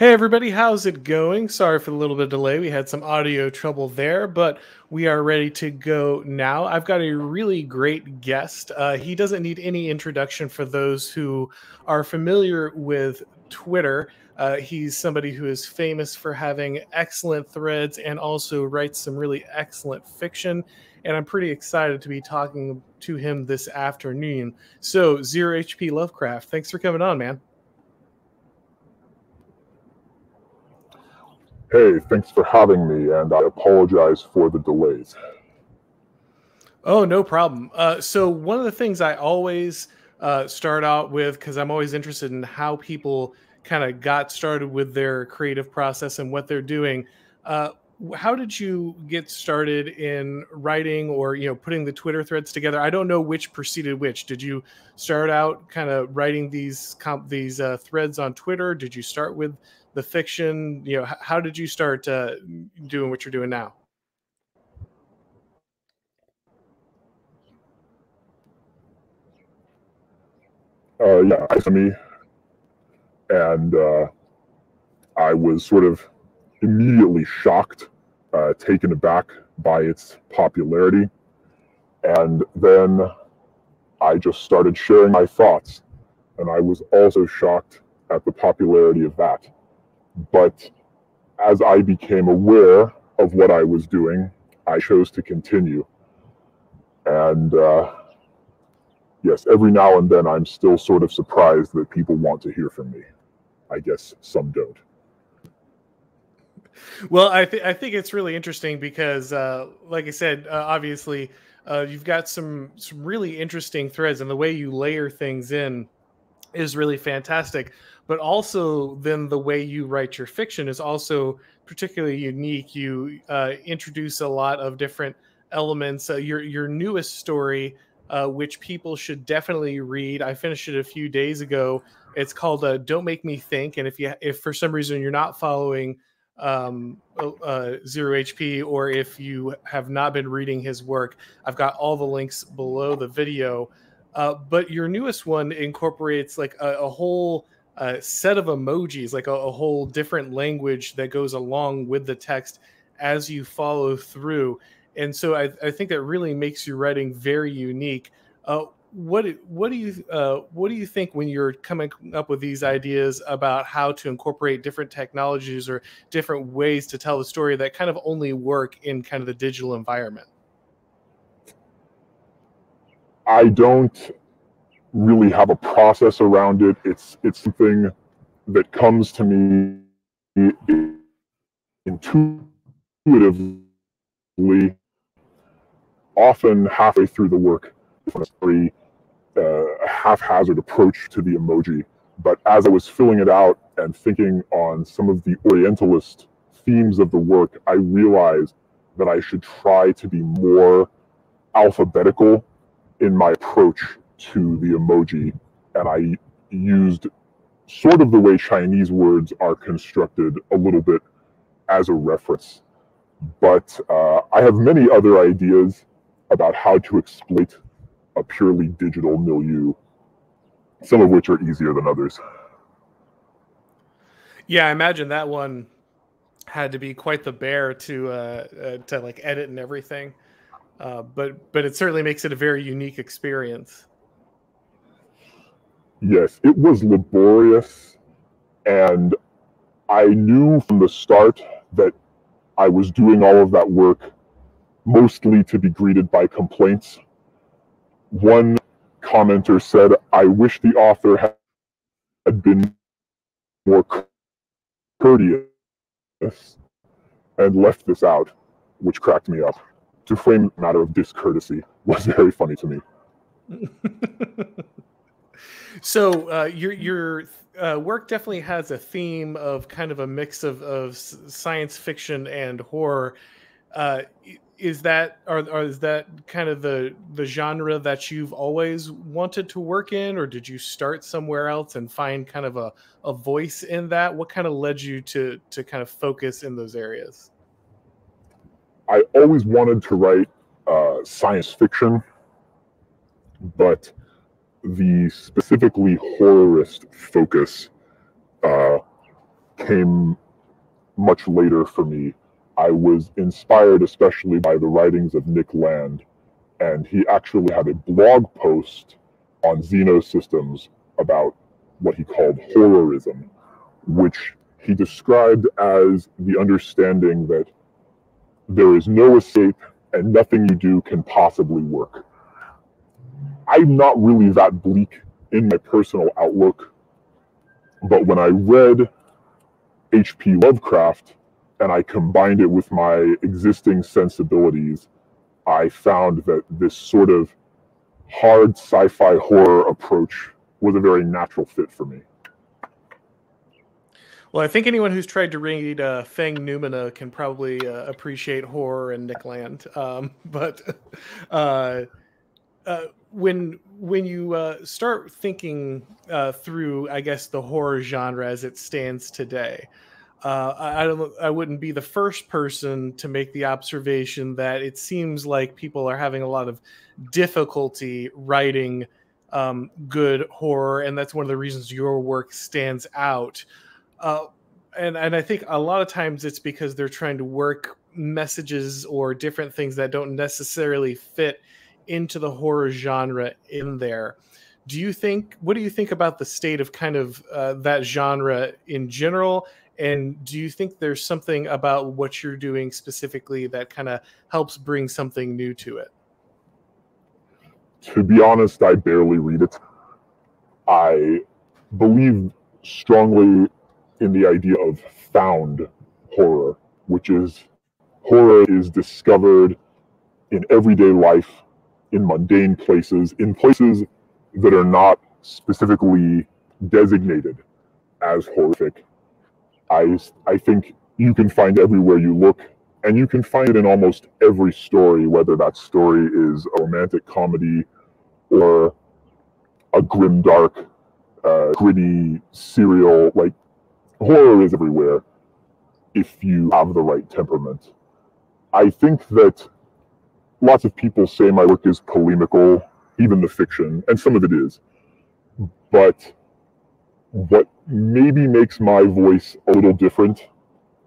Hey everybody, how's it going? Sorry for the little bit of delay. We had some audio trouble there, but we are ready to go now. I've got a really great guest. Uh, he doesn't need any introduction for those who are familiar with Twitter. Uh, he's somebody who is famous for having excellent threads and also writes some really excellent fiction. And I'm pretty excited to be talking to him this afternoon. So, Zero HP Lovecraft, thanks for coming on, man. Hey, thanks for having me, and I apologize for the delays. Oh, no problem. Uh, so, one of the things I always uh, start out with, because I'm always interested in how people kind of got started with their creative process and what they're doing. Uh, how did you get started in writing or you know putting the Twitter threads together? I don't know which preceded which. Did you start out kind of writing these comp- these uh, threads on Twitter? Did you start with the fiction? You know, how did you start uh, doing what you're doing now? Uh, yeah, me, and uh, I was sort of immediately shocked, uh, taken aback by its popularity, and then I just started sharing my thoughts, and I was also shocked at the popularity of that. But as I became aware of what I was doing, I chose to continue. And uh, yes, every now and then I'm still sort of surprised that people want to hear from me. I guess some don't. Well, I, th- I think it's really interesting because, uh, like I said, uh, obviously, uh, you've got some some really interesting threads, and the way you layer things in is really fantastic but also then the way you write your fiction is also particularly unique. You uh, introduce a lot of different elements. Uh, your your newest story, uh, which people should definitely read. I finished it a few days ago. It's called uh, "Don't Make Me Think," and if you if for some reason you're not following um, uh, Zero HP, or if you have not been reading his work, I've got all the links below the video. Uh, but your newest one incorporates like a, a whole a set of emojis, like a, a, whole different language that goes along with the text as you follow through. And so I, I think that really makes your writing very unique. Uh, what what do you uh, what do you think when you're coming up with these ideas about how to incorporate different technologies or different ways to tell the story that kind of only work in kind of the digital environment? I don't really have a process around it. It's it's something that comes to me intuitively, often halfway through the work. a very uh, haphazard approach to the emoji. But as I was filling it out and thinking on some of the Orientalist themes of the work, I realized that I should try to be more alphabetical in my approach to the emoji and I used sort of the way Chinese words are constructed a little bit as a reference. But uh, I have many other ideas about how to exploit a purely digital milieu, some of which are easier than others. Yeah, I imagine that one had to be quite the bear to uh, uh, to like edit and everything. Uh, but but it certainly makes it a very unique experience yes, it was laborious. And I knew from the start that I was doing all of that work mostly to be greeted by complaints. One commenter said, I wish the author had been more courteous and left this out, which cracked me up. To frame matter of discourtesy was very funny to me. So uh, your your uh, work definitely has a theme of kind of a mix of, of science fiction and horror. Uh, is that or, or, is that kind of the the genre that you've always wanted to work in, or did you start somewhere else and find kind of a, a voice in that? What kind of led you to to kind of focus in those areas? I always wanted to write uh, science fiction, but the specifically horrorist focus uh, came much later for me. I was inspired especially by the writings of Nick Land, and he actually had a blog post on Xenosystems about what he called horrorism, which he described as the understanding that there is no escape and nothing you do can possibly work. I'm not really that bleak in my personal outlook, but when I read H.P. Lovecraft and I combined it with my existing sensibilities, I found that this sort of hard sci fi horror approach was a very natural fit for me. Well, I think anyone who's tried to read uh, Fanged Noumena can probably uh, appreciate horror and Nick Land. Um, but uh, uh, when when you uh, start thinking uh, through, I guess the horror genre as it stands today, I, I don't. I wouldn't be the first person to make the observation that it seems like people are having a lot of difficulty writing um, good horror, and that's one of the reasons your work stands out. Uh, and and I think a lot of times it's because they're trying to work messages or different things that don't necessarily fit into the horror genre in there. Do you think? What do you think about the state of kind of uh, that genre in general? And do you think there's something about what you're doing specifically that kind of helps bring something new to it? To be honest, I barely read it. I believe strongly in the idea of found horror, which is horror is discovered in everyday life in mundane places, in places that are not specifically designated as horrific. I, I think you can find everywhere you look, and you can find it in almost every story, whether that story is a romantic comedy or a grim, dark, uh, gritty serial. Like horror is everywhere if you have the right temperament. I think that lots of people say my work is polemical, even the fiction, and some of it is. But what maybe makes my voice a little different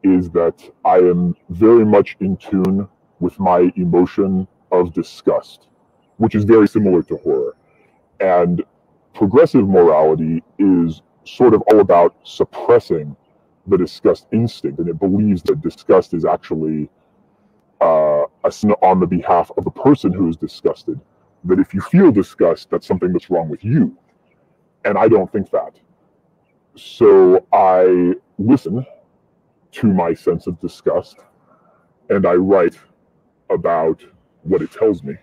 is that I am very much in tune with my emotion of disgust, which is very similar to horror. And progressive morality is sort of all about suppressing the disgust instinct, and it believes that disgust is actually uh, a sin on the behalf of the person who is disgusted. That if you feel disgust, that's something that's wrong with you. And I don't think that. So I listen to my sense of disgust and I write about what it tells me.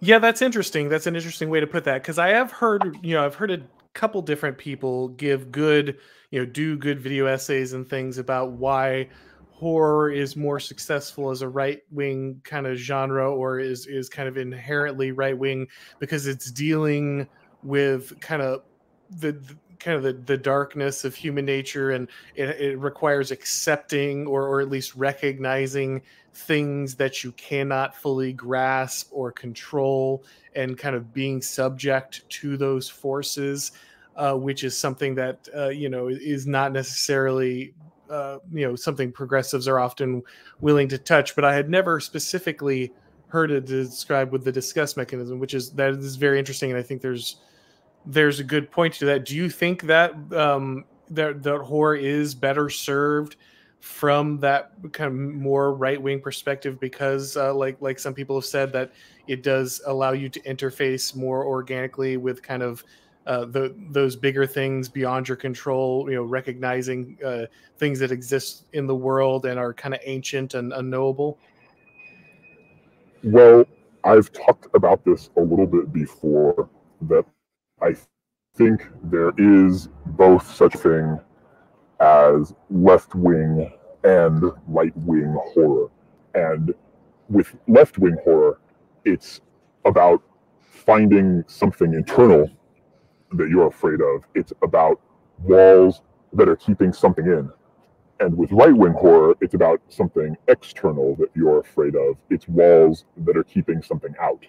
Yeah, that's interesting. That's an interesting way to put that because I have heard, you know, I've heard a couple different people give good, you know, do good video essays and things about why horror is more successful as a right wing kind of genre or is is kind of inherently right wing because it's dealing with kind of the, the kind of the, the darkness of human nature and it, it requires accepting or, or at least recognizing things that you cannot fully grasp or control and kind of being subject to those forces uh, which is something that uh, you know is not necessarily uh, you know something progressives are often willing to touch, but I had never specifically heard it described with the disgust mechanism, which is that is very interesting, and I think there's there's a good point to that. Do you think that um, that that horror is better served from that kind of more right wing perspective because, uh, like like some people have said, that it does allow you to interface more organically with kind of uh, the, those bigger things beyond your control, you know, recognizing uh, things that exist in the world and are kind of ancient and unknowable? Well, I've talked about this a little bit before that I think there is both such thing as left wing and right wing horror. And with left wing horror, it's about finding something internal that you're afraid of. It's about walls that are keeping something in. And with right wing horror, it's about something external that you're afraid of. It's walls that are keeping something out.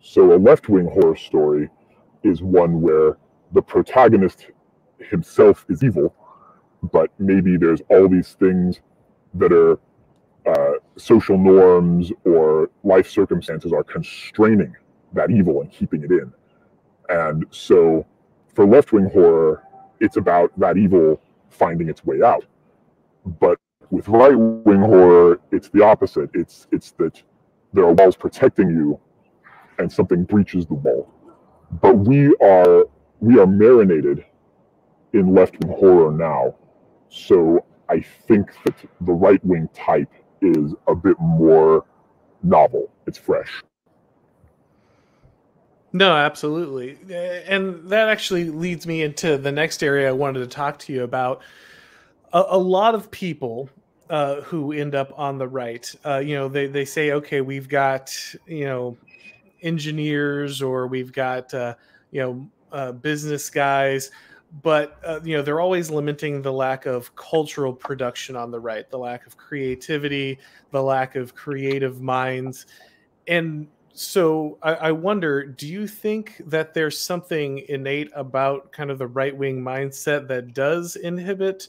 So a left wing horror story is one where the protagonist himself is evil but maybe there's all these things that are uh, social norms or life circumstances are constraining that evil and keeping it in. And so for left wing horror, it's about that evil finding its way out. But with right wing horror, it's the opposite. It's it's that there are walls protecting you and something breaches the wall. But we are we are marinated in left wing horror now. So I think that the right wing type is a bit more novel. It's fresh. No, absolutely. And that actually leads me into the next area I wanted to talk to you about. A, a lot of people uh, who end up on the right, uh, you know, they, they say, okay, we've got, you know, engineers or we've got, uh, you know, uh, business guys but uh, you know they're always lamenting the lack of cultural production on the right the lack of creativity the lack of creative minds. And so I, I wonder do you think that there's something innate about kind of the right wing mindset that does inhibit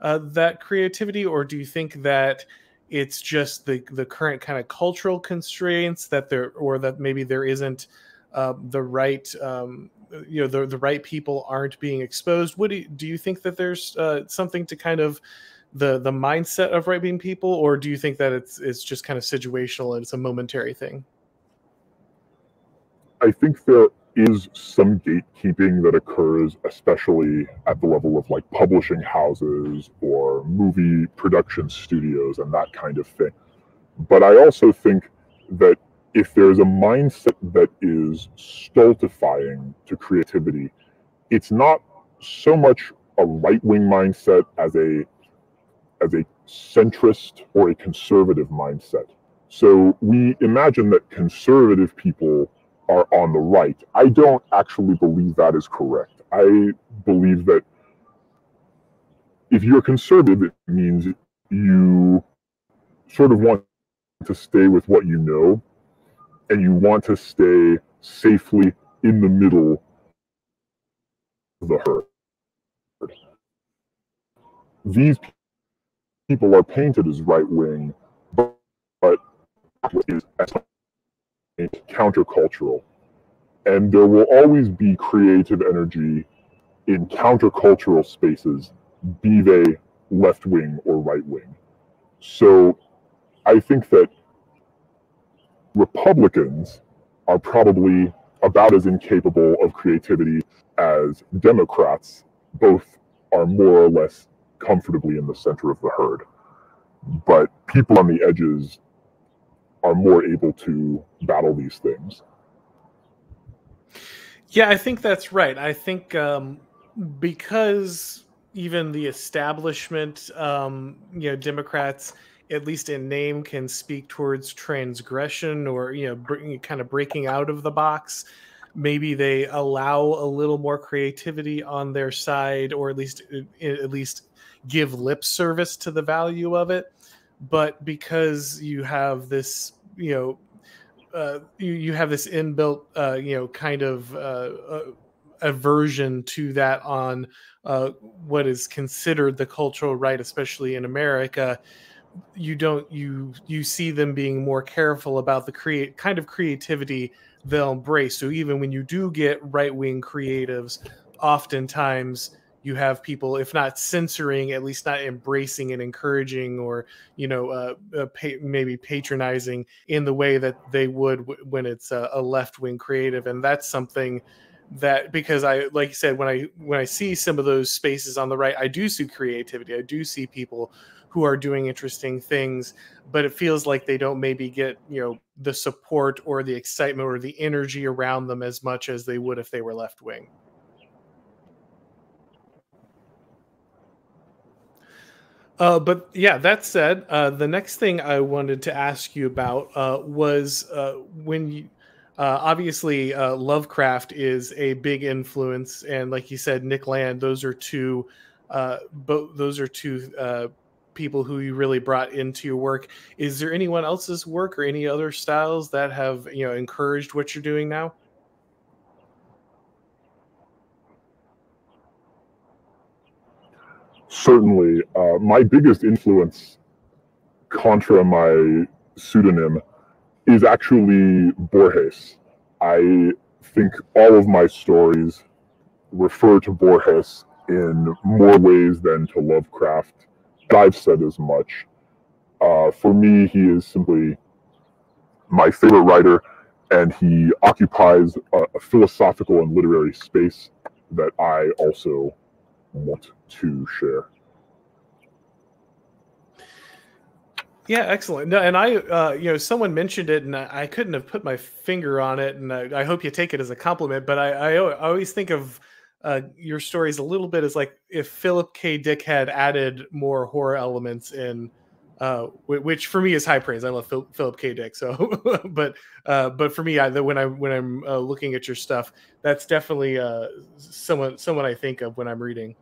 uh, that creativity? Or do you think that it's just the the current kind of cultural constraints that there or that maybe there isn't uh, the right um, you know the the right people aren't being exposed. What do you, do you think that there's uh, something to kind of the the mindset of right wing people or do you think that it's it's just kind of situational and it's a momentary thing? I think there is some gatekeeping that occurs especially at the level of like publishing houses or movie production studios and that kind of thing but i also think that if there's a mindset that is stultifying to creativity, it's not so much a right wing mindset as a as a centrist or a conservative mindset. So we imagine that conservative people are on the right. I don't actually believe that is correct. I believe that if you're conservative, it means you sort of want to stay with what you know and you want to stay safely in the middle of the herd. These people are painted as right wing, but, but is countercultural. And there will always be creative energy in countercultural spaces, be they left wing or right wing. So I think that Republicans are probably about as incapable of creativity as Democrats. Both are more or less comfortably in the center of the herd. But people on the edges are more able to battle these things. Yeah, I think that's right. I think um, because even the establishment, um, you know, Democrats at least in name, can speak towards transgression or you know, bring, kind of breaking out of the box. Maybe they allow a little more creativity on their side, or at least at least give lip service to the value of it. But because you have this, you know, uh, you, you have this inbuilt, uh, you know, kind of uh, uh aversion to that on uh, what is considered the cultural right, especially in America you don't you you see them being more careful about the create kind of creativity they'll embrace. So even when you do get right wing creatives, oftentimes you have people, if not censoring, at least not embracing and encouraging, or you know, uh, uh, maybe patronizing in the way that they would w- when it's a, a left wing creative, and that's something that because I like you said when I when I see some of those spaces on the right, I do see creativity. I do see people who are doing interesting things, but it feels like they don't maybe get, you know, the support or the excitement or the energy around them as much as they would if they were left wing. Uh, but yeah, that said, uh, the next thing I wanted to ask you about uh, was uh, when you, uh, obviously uh, Lovecraft is a big influence, and like you said, Nick Land, those are two, both those are two people who you really brought into your work. Is there anyone else's work or any other styles that have you know encouraged what you're doing now? Certainly. Uh, my biggest influence, contra my pseudonym, is actually Borges. I think all of my stories refer to Borges in more ways than to Lovecraft. I've said as much. Uh, for me, he is simply my favorite writer, and he occupies a, a philosophical and literary space that I also want to share. Yeah, excellent. No, and I, uh, you know, someone mentioned it, and I, I, couldn't have put my finger on it, and I, I, hope you take it as a compliment. But I, I always think of uh, your stories a little bit as like if Philip K. Dick had added more horror elements in, uh, which for me is high praise. I love Phil, Philip K. Dick. So, but uh, but for me, I, when I when I'm uh, looking at your stuff, that's definitely uh, someone someone I think of when I'm reading.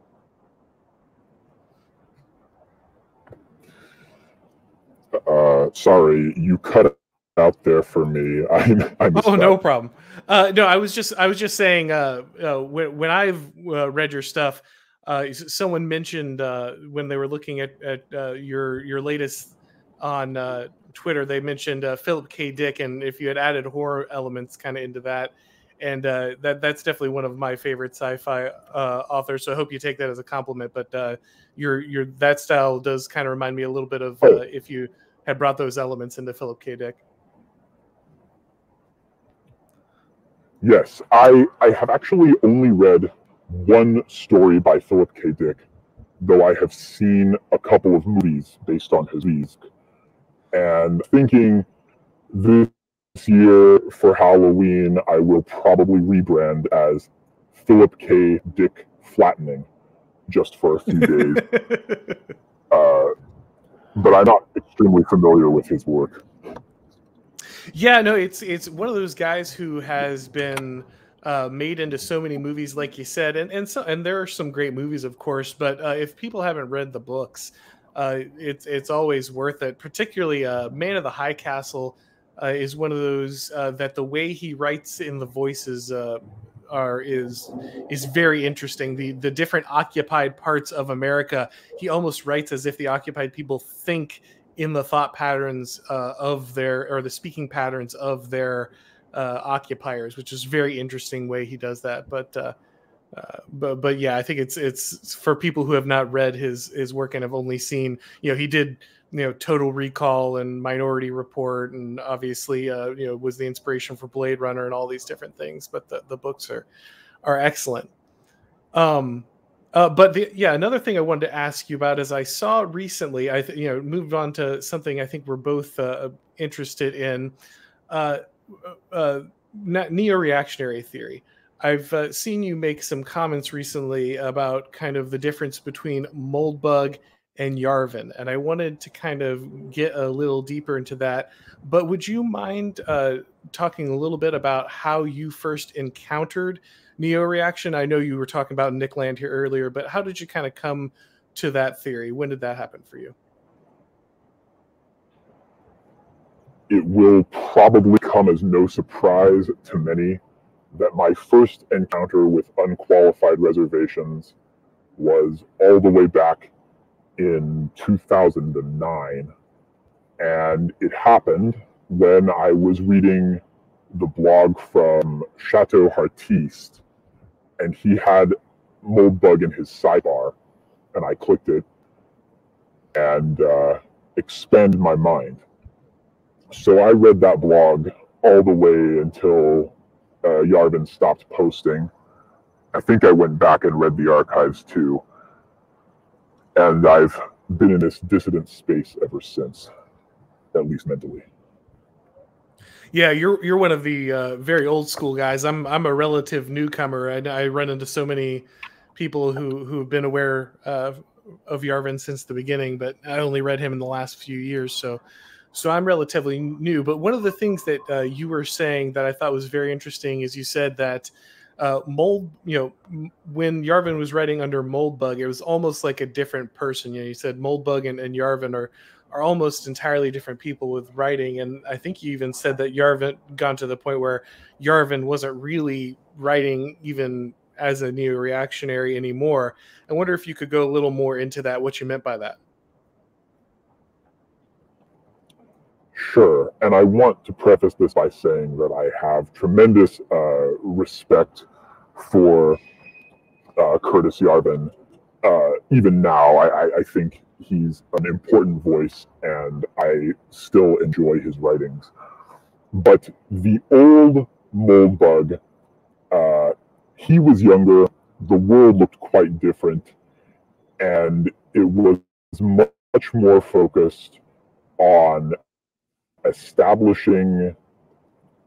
Uh, sorry, you cut out there for me. I, I oh, that. no problem. Uh, no, I was just I was just saying uh, uh, when, when I've uh, read your stuff, uh, someone mentioned uh, when they were looking at at your your latest on Twitter, they mentioned Philip K. Dick, and if you had added horror elements kind of into that, and that that's definitely one of my favorite sci-fi authors. So I hope you take that as a compliment. But your your that style does kind of remind me a little bit of oh. if you had brought those elements into Philip K. Dick. Yes, I I have actually only read one story by Philip K. Dick, though I have seen a couple of movies based on his movies. And thinking this year for Halloween, I will probably rebrand as Philip K. Dick Flattening just for a few days. uh, but I'm not extremely familiar with his work. Yeah, no, it's it's one of those guys who has been uh, made into so many movies, like you said, and and so and there are some great movies, of course. But uh, if people haven't read the books, uh, it's it's always worth it. Particularly, uh, Man of the High Castle uh, is one of those uh, that the way he writes in the voices are is is very interesting. The the different occupied parts of America, he almost writes as if the occupied people think in the thought patterns uh, of their or the speaking patterns of their uh, occupiers, which is very interesting way he does that. But uh, uh, but but yeah, I think it's it's for people who have not read his his work and have only seen you know he did you know Total Recall and Minority Report and obviously uh, you know was the inspiration for Blade Runner and all these different things. But the the books are are excellent. Um, uh, but the, yeah, another thing I wanted to ask you about is I saw recently, I you know moved on to something I think we're both uh, interested in, uh, uh neo-reactionary theory. I've uh, seen you make some comments recently about kind of the difference between Moldbug and Yarvin, and I wanted to kind of get a little deeper into that. But would you mind uh, talking a little bit about how you first encountered? neo reaction? I know you were talking about Nick Land here earlier, but how did you kind of come to that theory? When did that happen for you? It will probably come as no surprise to many that my first encounter with unqualified reservations was all the way back in 2009. And it happened when I was reading the blog from Chateau Heartiste, and he had Moldbug in his sidebar, and I clicked it and uh, expand my mind. So I read that blog all the way until uh, Yarvin stopped posting. I think I went back and read the archives too. And I've been in this dissident space ever since, at least mentally. Yeah, you're you're one of the uh, very old school guys. I'm I'm a relative newcomer. I, I run into so many people who who have been aware of Yarvin since the beginning, but I only read him in the last few years. So so I'm relatively new. But one of the things that uh, you were saying that I thought was very interesting is you said that uh, mold, you know, when Yarvin was writing under Moldbug, it was almost like a different person. You know, you said Moldbug and, and Yarvin are are almost entirely different people with writing. And I think you even said that Yarvin gone to the point where Yarvin wasn't really writing even as a neo reactionary anymore. I wonder if you could go a little more into that, what you meant by that. Sure. And I want to preface this by saying that I have tremendous uh, respect for uh, Curtis Yarvin. Uh, even now, I, I, think he's an important voice and I still enjoy his writings. But the old Moldbug, uh, he was younger, the world looked quite different, and it was much more focused on establishing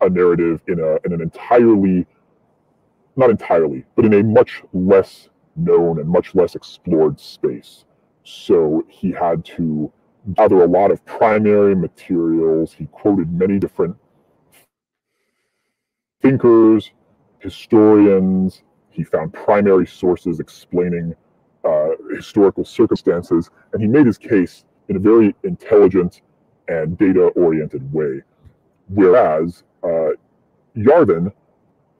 a narrative in a in an entirely not entirely, but in a much less known and much less explored space. So he had to gather a lot of primary materials. He quoted many different thinkers, historians. He found primary sources explaining uh, historical circumstances, and he made his case in a very intelligent and data oriented way. Whereas uh, Yarvin,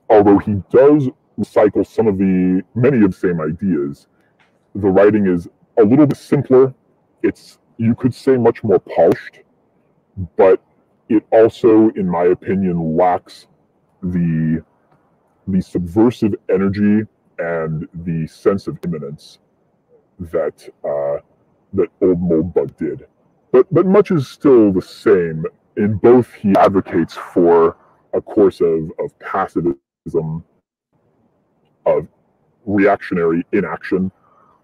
although he does recycle some of the many of the same ideas, the writing is a little bit simpler. It's you could say much more polished, but it also, in my opinion, lacks the the subversive energy and the sense of imminence that uh, that old Moldbug did. But but much is still the same. In both, he advocates for a course of, of pacifism, of reactionary inaction,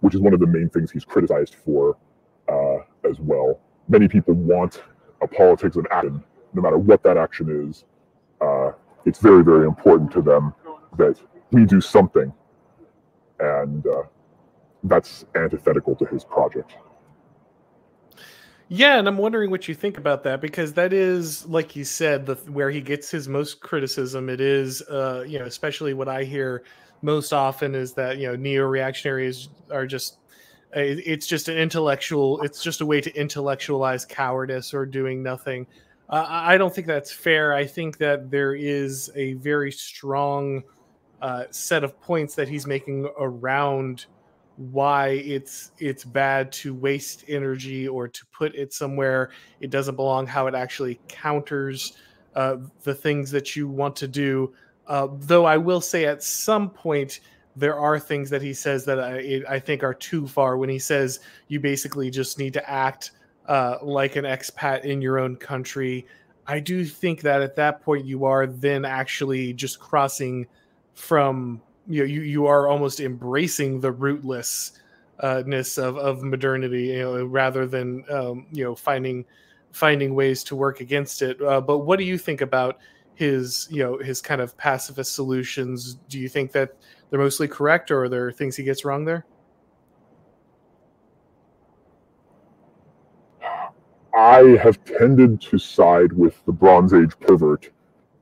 which is one of the main things he's criticized for uh, as well. Many people want a politics of action, no matter what that action is. Uh, it's very, very important to them that we do something. And uh, that's antithetical to his project. Yeah, and I'm wondering what you think about that because that is, like you said, the where he gets his most criticism. It is, uh, you know, especially what I hear most often is that you know neo-reactionaries are just it's just an intellectual it's just a way to intellectualize cowardice or doing nothing uh, i don't think that's fair i think that there is a very strong uh, set of points that he's making around why it's it's bad to waste energy or to put it somewhere it doesn't belong how it actually counters uh, the things that you want to do. Uh, though i will say at some point there are things that he says that I, I think are too far when he says you basically just need to act uh, like an expat in your own country. I do think that at that point you are then actually just crossing from you know you you are almost embracing the rootlessness of of modernity you know rather than um, you know finding finding ways to work against it. Uh, but what do you think about his you know his kind of pacifist solutions? Do you think that they're mostly correct or are there things he gets wrong there? I have tended to side with the Bronze Age pervert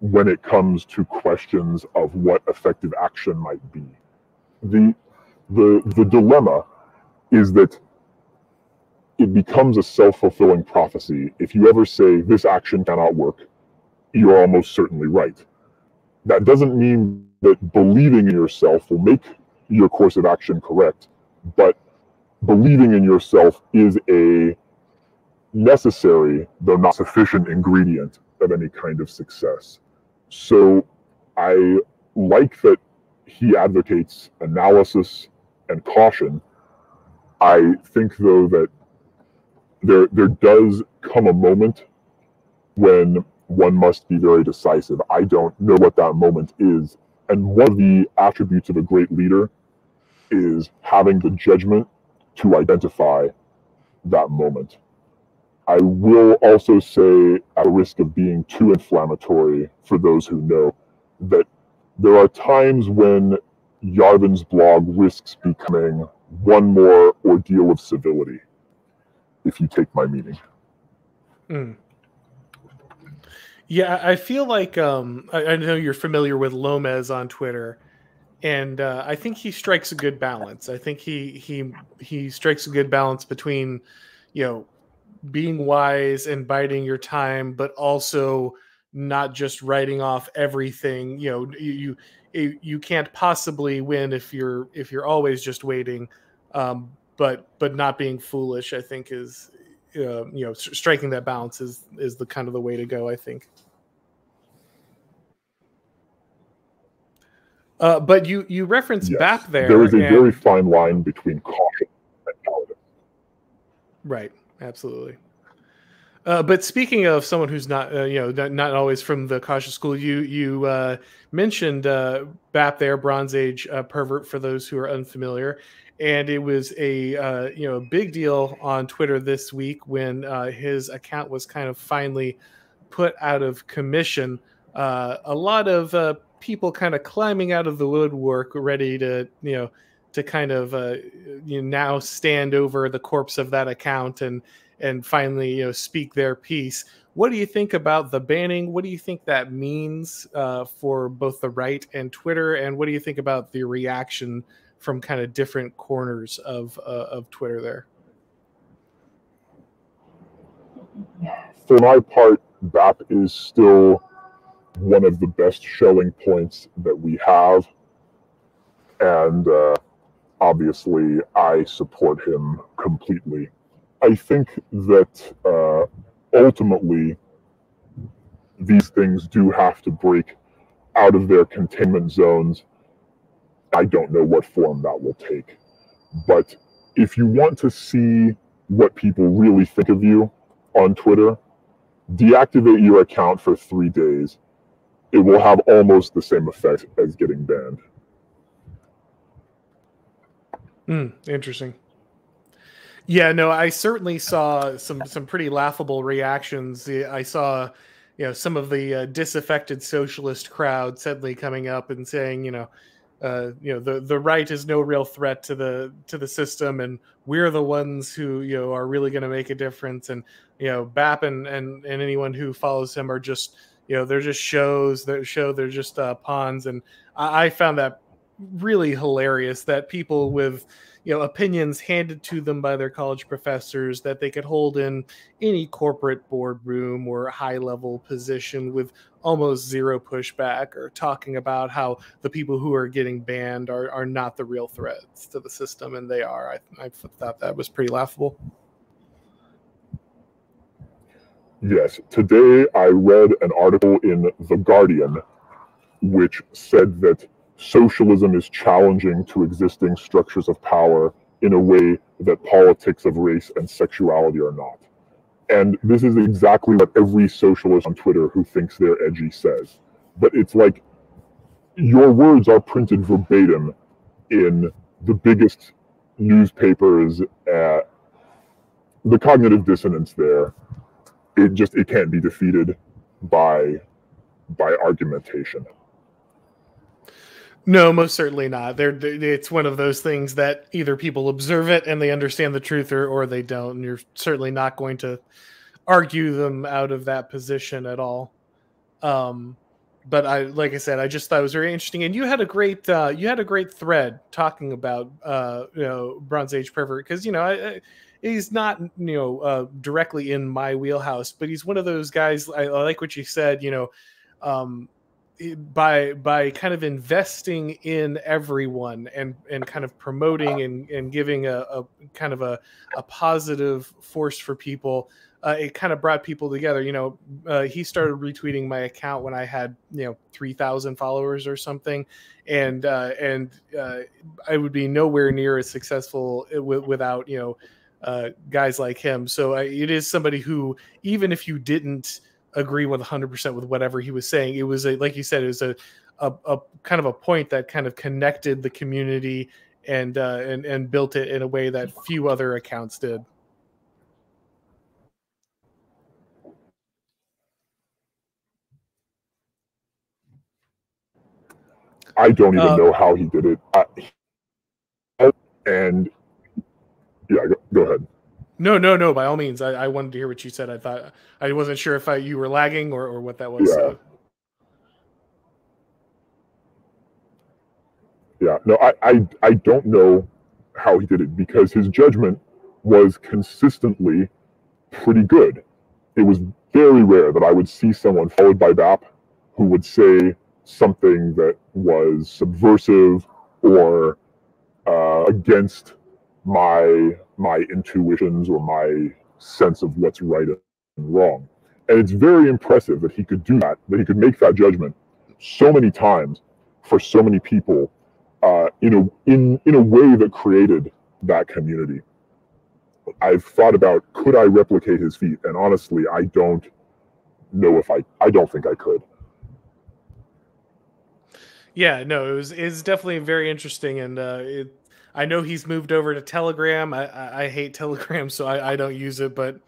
when it comes to questions of what effective action might be. The, the, the dilemma is that it becomes a self fulfilling prophecy. If you ever say this action cannot work, you're almost certainly right. That doesn't mean that believing in yourself will make your course of action correct, but believing in yourself is a necessary, though not sufficient, ingredient of any kind of success. So I like that he advocates analysis and caution. I think, though, that there there does come a moment when one must be very decisive. I don't know what that moment is. And one of the attributes of a great leader is having the judgment to identify that moment. I will also say, at risk of being too inflammatory for those who know, that there are times when Yarvin's blog risks becoming one more ordeal of civility, if you take my meaning. Mm. Yeah, I feel like um, I, I, know you're familiar with Lomez on Twitter, and uh, I think he strikes a good balance. I think he he he strikes a good balance between, you know, being wise and biding your time, but also not just writing off everything. You know, you you, you can't possibly win if you're if you're always just waiting. Um, but but not being foolish, I think, is uh, you know striking that balance is is the kind of the way to go. I think. Uh, but you you reference yes. BAP there. There is a and... very fine line between caution and cowardice. Right. Absolutely. Uh, but speaking of someone who's not, uh, you know, not, always from the cautious school, you you uh, mentioned uh, BAP there, Bronze Age uh, pervert, for those who are unfamiliar, and it was a uh, you know big deal on Twitter this week when his account was kind of finally put out of commission. a lot of people kind of climbing out of the woodwork, ready to you know to kind of you know, now stand over the corpse of that account and and finally you know speak their piece. What do you think about the banning? What do you think that means uh, for both the right and Twitter? And what do you think about the reaction from kind of different corners of uh, of Twitter there? For my part, BAP is still one of the best showing points that we have, and uh, obviously, I support him completely. I think that uh, ultimately these things do have to break out of their containment zones. I don't know what form that will take. But if you want to see what people really think of you on Twitter, deactivate your account for three days. It will have almost the same effect as getting banned. Hmm, interesting. Yeah, no, I certainly saw some some pretty laughable reactions. I saw, you know, some of the uh, disaffected socialist crowd suddenly coming up and saying, you know, uh, you know, the the right is no real threat to the to the system, and we're the ones who you know are really going to make a difference. And you know, BAP and, and and anyone who follows him are just you know they're just shows that show they're just uh, pawns. And I, I found that really hilarious that people with you know opinions handed to them by their college professors that they could hold in any corporate boardroom or high level position with almost zero pushback or talking about how the people who are getting banned are, are not the real threats to the system and they are. I, I thought that was pretty laughable. Yes today i read an article in the guardian which said that socialism is challenging to existing structures of power in a way that politics of race and sexuality are not. And this is exactly what every socialist on Twitter who thinks they're edgy says. But it's like your words are printed verbatim in the biggest newspapers. Uh, the cognitive dissonance there, it just it can't be defeated by by argumentation. No, most certainly not. They're, it's one of those things that either people observe it and they understand the truth, or or they don't. And you're certainly not going to argue them out of that position at all. Um, but I, like I said, I just thought it was very interesting. And you had a great, uh, you had a great thread talking about, uh, you know, Bronze Age pervert because you know I, I, he's not, you know, uh, directly in my wheelhouse, but he's one of those guys. I, I like what you said. You know, um, by by kind of investing in everyone and and kind of promoting and, and giving a, a kind of a, a positive force for people uh, it kind of brought people together. You know uh, he started retweeting my account when i had you know 3000 followers or something. And uh, and uh, i would be nowhere near as successful without you know uh, guys like him. So it is somebody who even if you didn't agree with 100% with whatever he was saying. It was a, like you said, it was a, a, a kind of a point that kind of connected the community and, uh, and, and built it in a way that few other accounts did. I don't even uh, know how he did it. I, and yeah, go, go ahead. No, no, no. By all means, I, I wanted to hear what you said. I thought I wasn't sure if I, you were lagging or, or what that was. Yeah. So. Yeah. No, I, I I don't know how he did it because his judgment was consistently pretty good. It was very rare that I would see someone followed by BAP who would say something that was subversive or uh, against my my intuitions or my sense of what's right and wrong. And it's very impressive that he could do that, that he could make that judgment so many times for so many people uh, in a in in a way that created that community. I've thought about could I replicate his feat, and honestly, I don't know if I I don't think I could. Yeah, no, it was it's definitely very interesting, and uh, it, I know he's moved over to Telegram. I, I, I hate Telegram, so I, I don't use it. But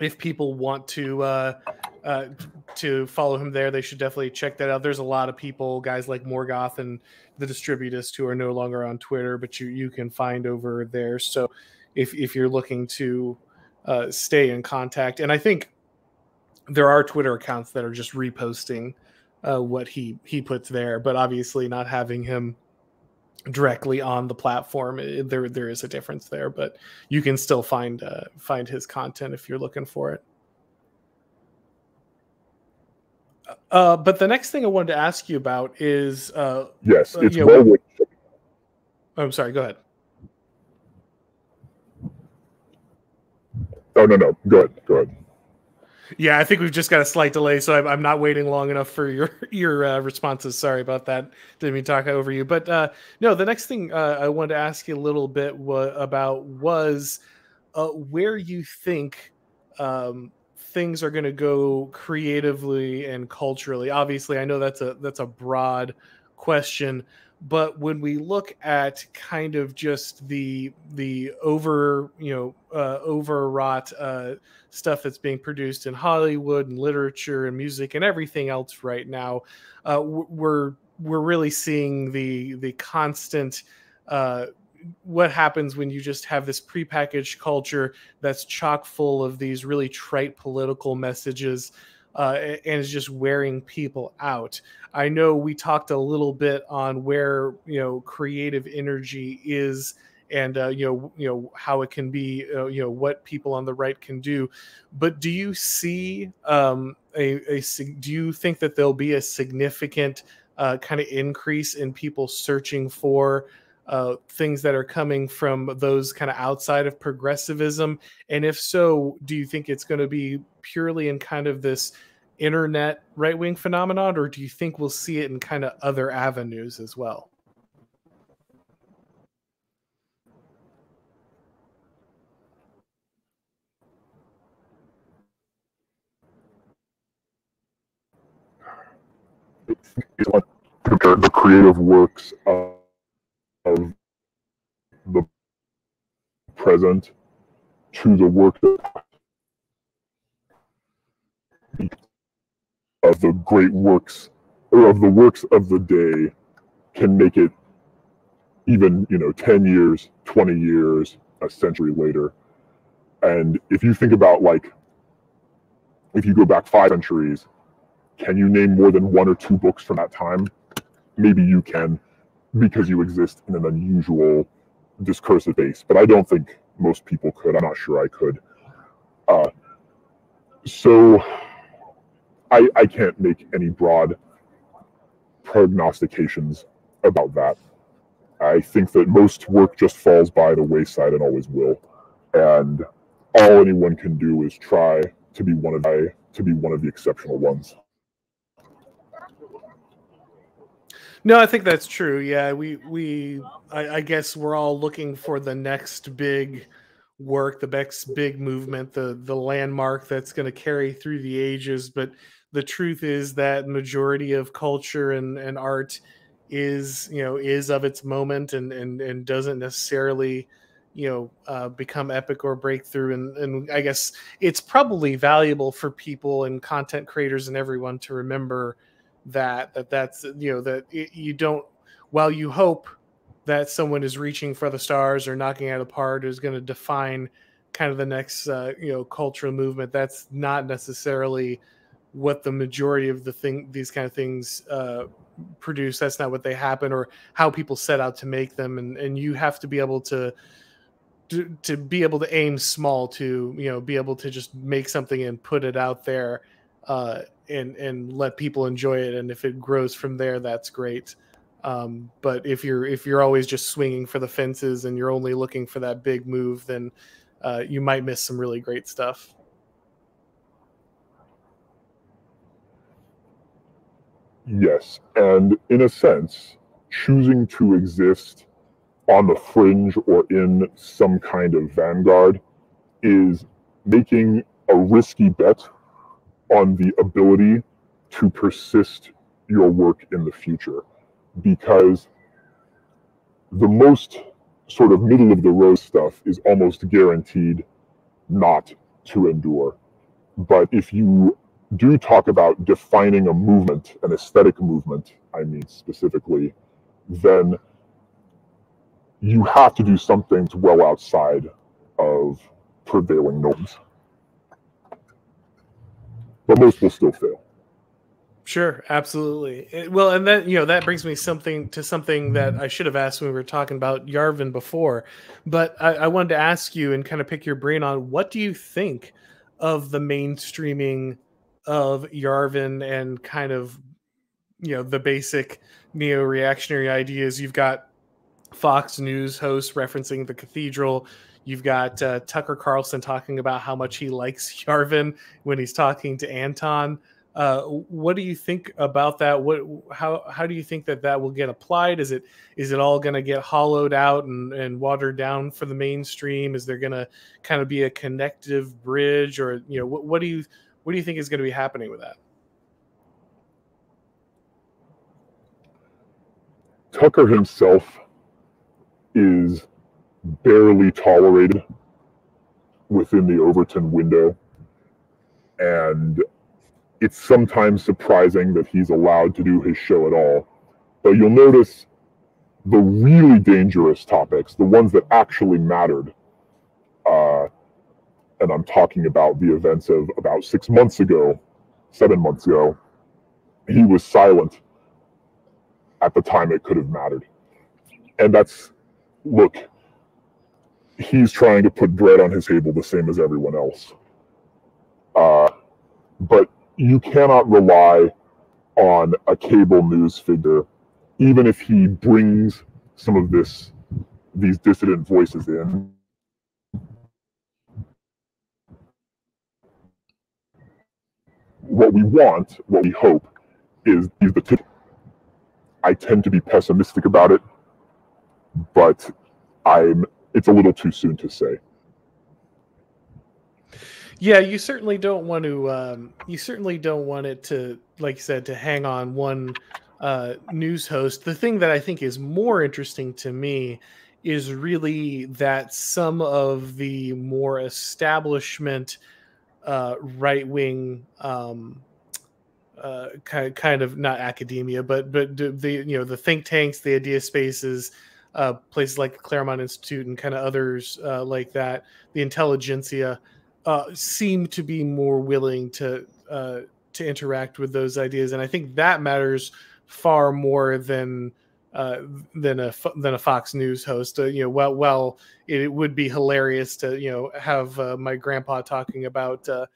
if people want to uh, uh, to follow him there, they should definitely check that out. There's a lot of people, guys like Morgoth and the Distributist, who are no longer on Twitter, but you you can find over there. So if if you're looking to uh, stay in contact, and I think there are Twitter accounts that are just reposting uh, what he he puts there, but obviously not having him directly on the platform eh, there there is a difference there but you can still find uh, find his content if you're looking for it. Uh, but the next thing i wanted to ask you about is uh, yes it's you know, well i'm sorry go ahead. Oh no no go ahead go ahead yeah, I think we've just got a slight delay, so I'm, I'm not waiting long enough for your your uh, responses. Sorry about that. Didn't mean to talk over you, but uh, no. The next thing uh, I wanted to ask you a little bit wa- about was uh, where you think um, things are going to go creatively and culturally. Obviously, I know that's a that's a broad question, but when we look at kind of just the the over you know uh, overwrought uh, stuff that's being produced in Hollywood and literature and music and everything else right now, uh, we're we're really seeing the the constant uh, what happens when you just have this prepackaged culture that's chock full of these really trite political messages uh, and is just wearing people out. I know we talked a little bit on where you know creative energy is and uh, you know you know how it can be uh, you know what people on the right can do but do you see um, a, a do you think that there'll be a significant uh, kind of increase in people searching for uh, things that are coming from those kind of outside of progressivism? And if so, do you think it's going to be purely in kind of this internet right wing phenomenon, or do you think we'll see it in kind of other avenues as well? the creative works of of the present to the work of the great works or of the works of the day can make it even you know 10 years 20 years a century later. And if you think about like if you go back five centuries can you name more than one or two books from that time? Maybe you can because you exist in an unusual discursive base. But I don't think most people could. I'm not sure I could. Uh, so I, I can't make any broad prognostications about that. I think that most work just falls by the wayside and always will. And all anyone can do is try to be one of the, to be one of the exceptional ones. No, I think that's true. Yeah, we we I, I, guess we're all looking for the next big work, the next big movement, the the landmark that's going to carry through the ages. But the truth is that majority of culture and, and art is you know is of its moment and and and doesn't necessarily you know uh, become epic or breakthrough and and I guess it's probably valuable for people and content creators and everyone to remember that that that's you know that it, you don't while you hope that someone is reaching for the stars or knocking out a part is going to define kind of the next uh, you know cultural movement that's not necessarily what the majority of the thing these kind of things uh, produce. That's not what they happen or how people set out to make them. And and you have to be able to to, to be able to aim small to you know be able to just make something and put it out there uh, and and let people enjoy it. And if it grows from there that's great. Um, but if you're if you're always just swinging for the fences and you're only looking for that big move then uh, you might miss some really great stuff. Yes and in a sense choosing to exist on the fringe or in some kind of vanguard is making a risky bet on the ability to persist your work in the future because the most sort of middle of the road stuff is almost guaranteed not to endure. But if you do talk about defining a movement, an aesthetic movement, I mean specifically, then you have to do something well outside of prevailing norms. But most will still fail. Sure, absolutely. Eh, well, and that you know that brings me something to something that I should have asked when we were talking about Yarvin before, but I, I wanted to ask you and kind of pick your brain on what do you think of the mainstreaming of Yarvin and kind of you know the basic neo reactionary ideas. You've got Fox News host referencing the cathedral. You've got uh, Tucker Carlson talking about how much he likes Yarvin when he's talking to Anton. Uh, what do you think about that? What how how do you think that that will get applied? Is it is it all going to get hollowed out and, and watered down for the mainstream? Is there going to kind of be a connective bridge, or you know what, what do you what do you think is going to be happening with that? Tucker himself is barely tolerated within the Overton window. And it's sometimes surprising that he's allowed to do his show at all. But you'll notice the really dangerous topics, the ones that actually mattered, uh, and I'm talking about the events of about six months ago, seven months ago, he was silent at the time it could have mattered. And that's look, he's trying to put bread on his table the same as everyone else. Uh, but you cannot rely on a cable news figure, even if he brings some of this, these dissident voices in. What we want, what we hope, is, is the tip. I tend to be pessimistic about it but I'm it's a little too soon to say. Yeah, you certainly don't want to. Um, you certainly don't want it to, like you said, to hang on one uh, news host. The thing that I think is more interesting to me is really that some of the more establishment uh, right wing um, uh, kind kind of not academia, but but the you know the think tanks, the idea spaces, uh, places like the Claremont Institute and kind of others uh, like that, the intelligentsia uh, seem to be more willing to uh, to interact with those ideas, and I think that matters far more than uh, than a than a Fox News host. Uh, you know, well, well, it, would be hilarious to you know have my grandpa talking about the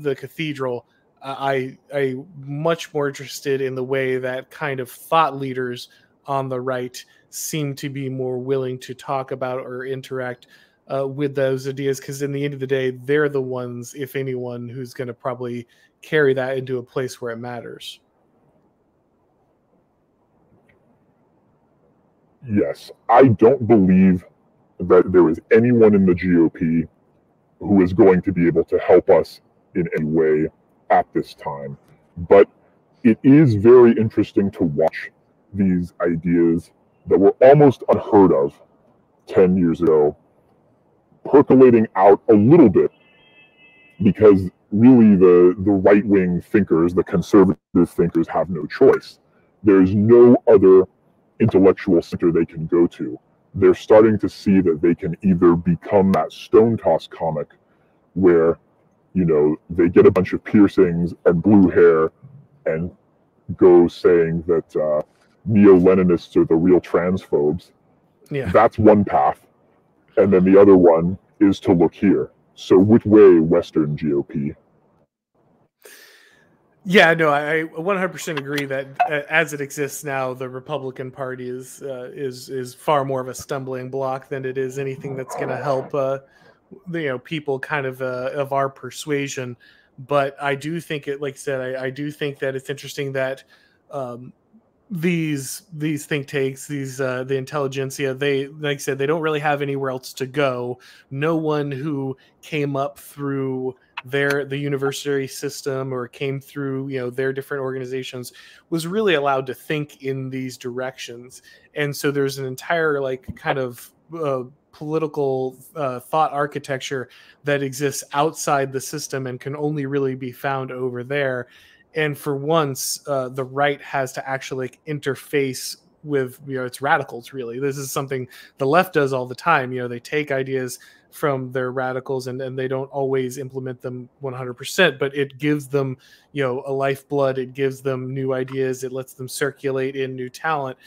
the cathedral. I I much more interested in the way that kind of thought leaders on the right seem to be more willing to talk about or interact uh, with those ideas because in the end of the day they're the ones if anyone who's going to probably carry that into a place where it matters. Yes i don't believe that there is anyone in the gop who is going to be able to help us in any way at this time. But it is very interesting to watch these ideas that were almost unheard of 10 years ago percolating out a little bit because really the, the right wing thinkers, the conservative thinkers, have no choice. There's no other intellectual center they can go to. They're starting to see that they can either become that Stonetoss comic where, you know, they get a bunch of piercings and blue hair and go saying that, uh, neo Leninists are the real transphobes. Yeah. That's one path. and then the other one is to look here. So which way Western GOP? Yeah, no, I 100% agree that uh, as it exists now, the Republican Party is uh, is is far more of a stumbling block than it is anything that's going to help, uh, you know, people kind of uh, of our persuasion. But I do think it, like I said, I, I do think that it's interesting that um, these these think tanks these uh the intelligentsia they like i said they don't really have anywhere else to go. No one who came up through their the university system or came through you know their different organizations was really allowed to think in these directions. And so there's an entire like kind of uh, political uh, thought architecture that exists outside the system and can only really be found over there and for once uh, the right has to actually interface with you know its radicals really. This is something the left does all the time. You know they take ideas from their radicals and, and they don't always implement them 100% but it gives them you know a lifeblood. It gives them new ideas. It lets them circulate in new talent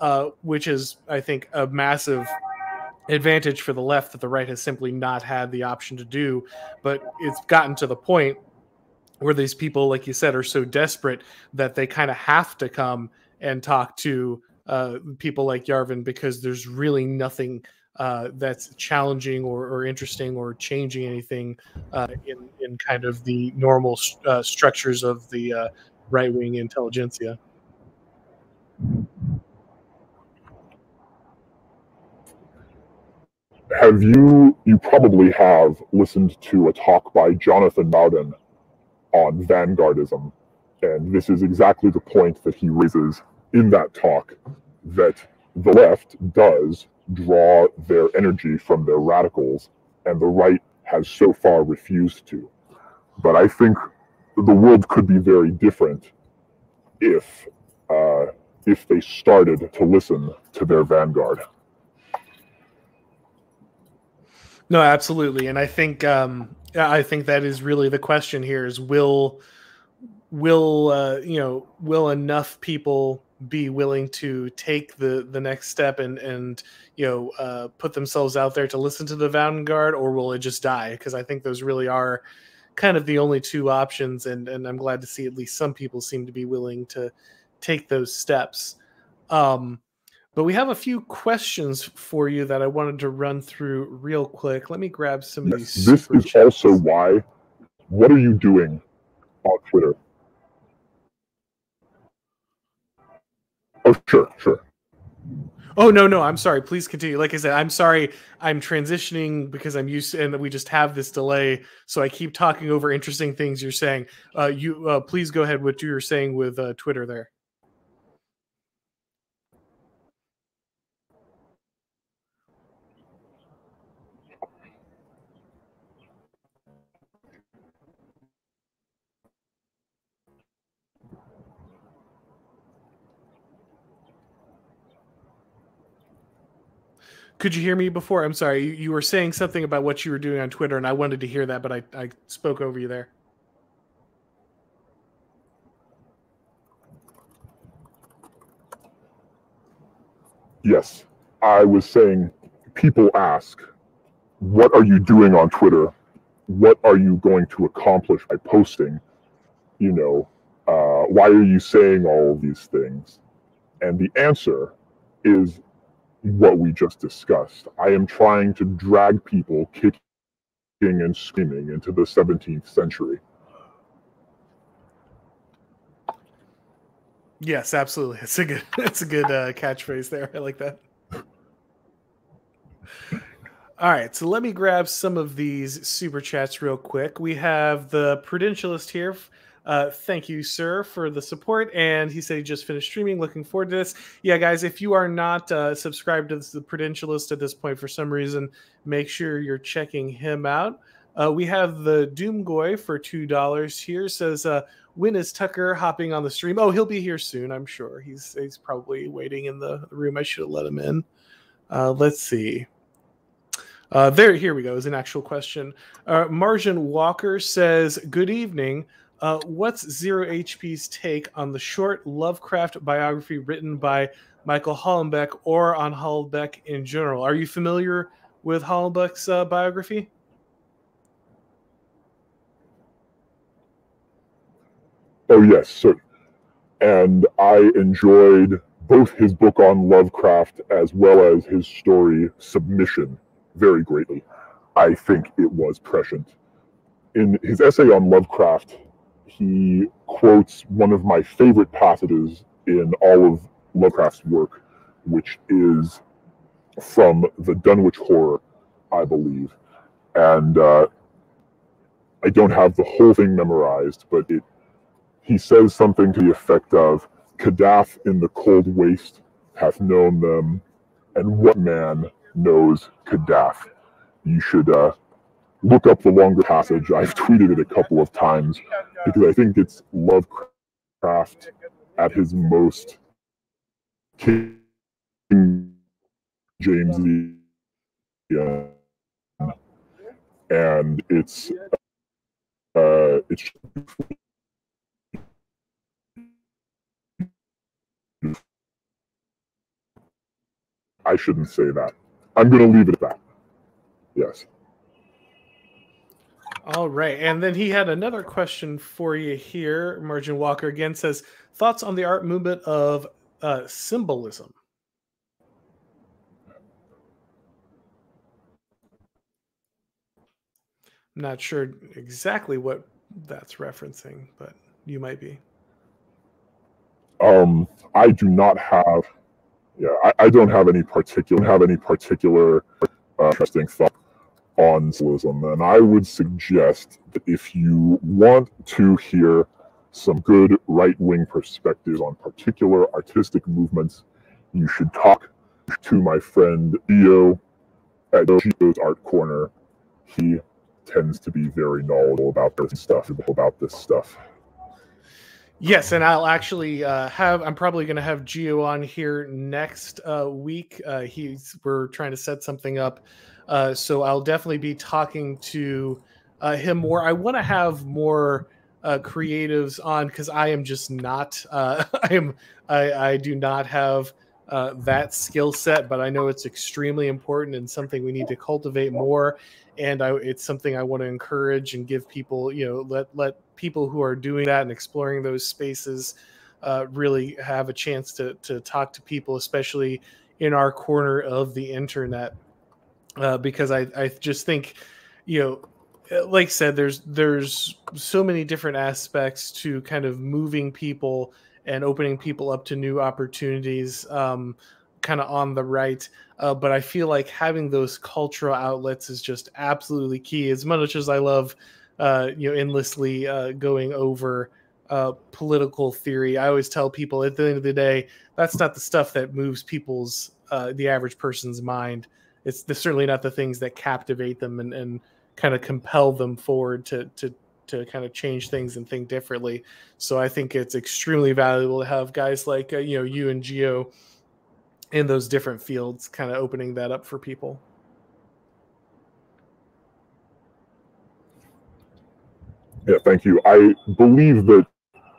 uh, which is i think a massive advantage for the left that the right has simply not had the option to do. But it's gotten to the point where these people, like you said, are so desperate that they kind of have to come and talk to uh, people like Yarvin because there's really nothing uh, that's challenging or, or, interesting or changing anything uh, in in kind of the normal uh, structures of the uh, right wing intelligentsia. Have you? You probably have listened to a talk by Jonathan Bowden on vanguardism. And this is exactly the point that he raises in that talk that the left does draw their energy from their radicals, and the right has so far refused to. But I think the world could be very different if uh, if they started to listen to their vanguard. No, absolutely, and I think um, I think that is really the question here: is will will uh, you know will enough people be willing to take the the next step and and you know uh, put themselves out there to listen to the vanguard, or will it just die? Because I think those really are kind of the only two options, and and I'm glad to see at least some people seem to be willing to take those steps. Um, but we have a few questions for you that I wanted to run through real quick. Let me grab some yes, of these. This is chats. also why. What are you doing on Twitter? Oh, sure, sure. Oh no, no, I'm sorry. Please continue. Like I said, I'm sorry. I'm transitioning because I'm used to, and we just have this delay, so I keep talking over interesting things you're saying. Uh, you uh, please go ahead. What you were saying with uh, Twitter there. Could you hear me before? I'm sorry. You, you, were saying something about what you were doing on Twitter, and I wanted to hear that, but I, I spoke over you there. Yes. I was saying people ask, what are you doing on Twitter? What are you going to accomplish by posting? You know, uh, why are you saying all these things? And the answer is what we just discussed. I am trying to drag people kicking and screaming into the 17th century. Yes, absolutely. It's a good. It's a good uh, catchphrase there. I like that. All right, so let me grab some of these super chats real quick. We have the Prudentialist here uh, thank you, sir, for the support. And he said he just finished streaming. Looking forward to this. Yeah, guys, if you are not uh, subscribed to the Prudentialist at this point for some reason, make sure you're checking him out. Uh, we have the Doomgoy for two dollars here. Says, uh, "When is Tucker hopping on the stream? Oh, he'll be here soon. I'm sure. He's he's probably waiting in the room. I should have let him in. Uh, let's see. Uh, there, here we go. Is an actual question. Uh, Margin Walker says, "Good evening. Uh, what's Zero HP's take on the short Lovecraft biography written by Michael Houellebecq or on Houellebecq in general? Are you familiar with Hollenbeck's uh, biography? Oh yes, so, and I enjoyed both his book on Lovecraft as well as his story Submission very greatly. I think it was prescient. In his essay on Lovecraft, he quotes one of my favorite passages in all of Lovecraft's work, which is from the Dunwich Horror, I believe. And uh, I don't have the whole thing memorized, but it he says something to the effect of Kadath in the cold waste hath known them, and what man knows Kadath? You should uh, look up the longer passage. I've tweeted it a couple of times because I think it's Lovecraft at his most King James yeah. and it's uh, it's I shouldn't say that. I'm going to leave it at that. Yes. All right. And then he had another question for you here. Margin Walker again says thoughts on the art movement of uh, symbolism. I'm not sure exactly what that's referencing, but you might be. Um, I do not have yeah, I, I, don't have any particular have any particular uh, interesting thought on symbolism, and I would suggest that if you want to hear some good right wing perspectives on particular artistic movements, you should talk to my friend Geo at Geo's Art Corner. He tends to be very knowledgeable about this stuff. About this stuff. Yes, and I'll actually uh, have. I'm probably going to have Geo on here next uh, week. Uh, he's we're trying to set something up, uh, so I'll definitely be talking to uh, him more. I want to have more uh, creatives on because I am just not. I am. I, I do not have that skill set, but I know it's extremely important and something we need to cultivate more. And I, it's something I want to encourage and give people. You know, let let people who are doing that and exploring those spaces uh, really have a chance to to talk to people, especially in our corner of the internet, uh, because I I just think, you know, uh, like I said, there's there's so many different aspects to kind of moving people and opening people up to new opportunities. Um, kind of on the right. Uh, but I feel like having those cultural outlets is just absolutely key. As much as I love uh, you know, endlessly uh, going over uh, political theory. I always tell people at the end of the day, that's not the stuff that moves people's uh, the average person's mind. It's the, certainly not the things that captivate them and, and kind of compel them forward to to to kind of change things and think differently. So I think it's extremely valuable to have guys like uh, you know you and Geo in those different fields, kind of opening that up for people. Yeah, thank you. I believe that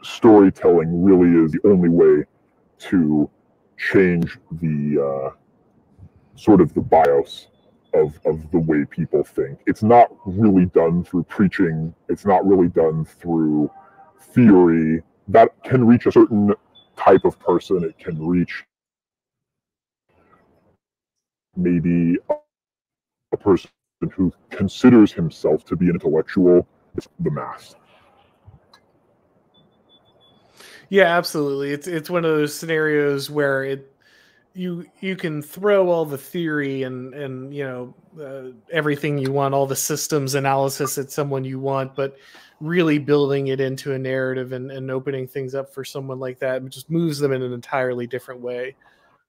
storytelling really is the only way to change the uh, sort of the bios of, of the way people think. It's not really done through preaching, it's not really done through theory. That can reach a certain type of person, it can reach maybe a person who considers himself to be an intellectual it's the mass. Yeah, absolutely. It's it's one of those scenarios where it you you can throw all the theory and and you know uh, everything you want, all the systems analysis at someone you want, but really building it into a narrative and, and opening things up for someone like that just moves them in an entirely different way,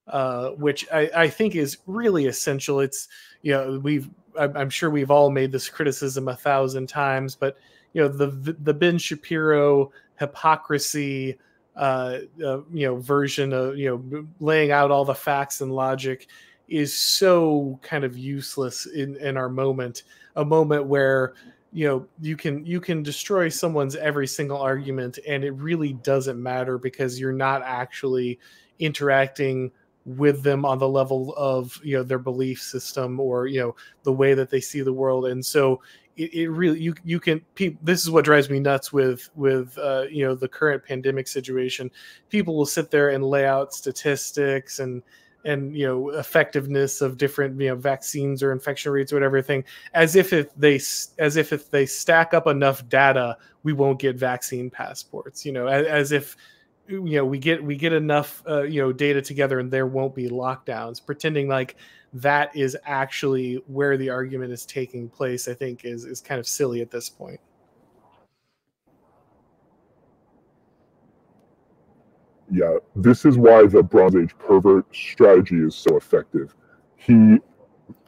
uh, which I, I think is really essential. It's you know we've I'm sure we've all made this criticism a thousand times, but you know the the Ben Shapiro hypocrisy, uh, uh, you know, version of you know laying out all the facts and logic is so kind of useless in in our moment. A moment where you know you can you can destroy someone's every single argument, and it really doesn't matter because you're not actually interacting with them on the level of you know their belief system or you know the way that they see the world and so it, it really you you can pe- this is what drives me nuts with with uh, you know the current pandemic situation. People will sit there and lay out statistics and and you know effectiveness of different you know vaccines or infection rates or whatever thing as if if they as if if they stack up enough data we won't get vaccine passports you know as, as if you know we get we get enough uh, you know data together and there won't be lockdowns. Pretending like that is actually where the argument is taking place i think is is kind of silly at this point yeah this is why the bronze age pervert strategy is so effective he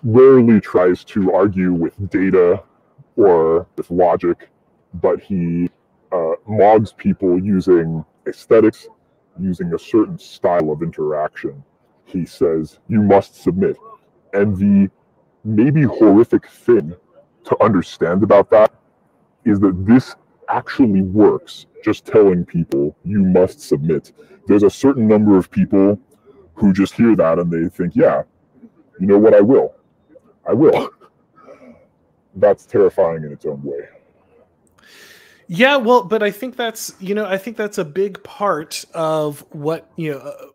rarely tries to argue with data or with logic but he uh, people using aesthetics, using a certain style of interaction. He says, You must submit. And the maybe horrific thing to understand about that is that this actually works just telling people you must submit. There's a certain number of people who just hear that and they think, yeah, you know what, I will. I will. That's terrifying in its own way. Yeah, well, but I think that's you know I think that's a big part of what you know uh,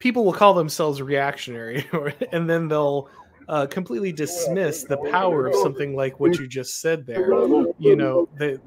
people will call themselves reactionary, and then they'll uh, completely dismiss the power of something like what you just said there. You know, they